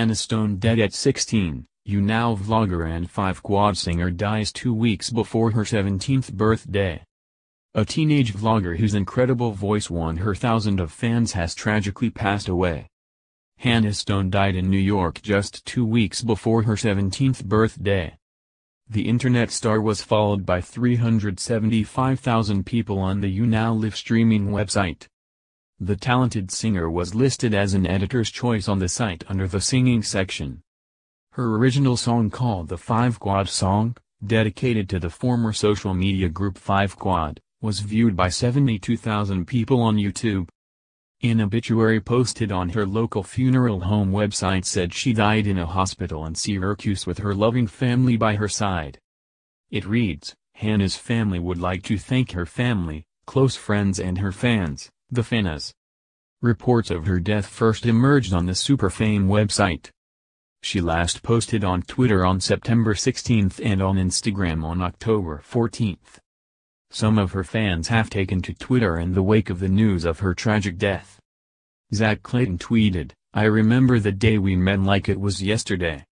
Hannah Stone dead at 16, YouNow vlogger and 5quad singer dies two weeks before her 17th birthday. A teenage vlogger whose incredible voice won her thousands of fans has tragically passed away. Hannah Stone died in New York just two weeks before her 17th birthday. The internet star was followed by 375,000 people on the YouNow live streaming website. The talented singer was listed as an editor's choice on the site under the singing section. Her original song called the 5quad Song, dedicated to the former social media group 5quad, was viewed by 72,000 people on YouTube. An obituary posted on her local funeral home website said she died in a hospital in Syracuse with her loving family by her side. It reads, Hannah's family would like to thank her family, close friends and her fans, the Fanas. Reports of her death first emerged on the Superfame website. She last posted on Twitter on September 16 and on Instagram on October 14. Some of her fans have taken to Twitter in the wake of the news of her tragic death. Zach Clayton tweeted, I remember the day we met like it was yesterday.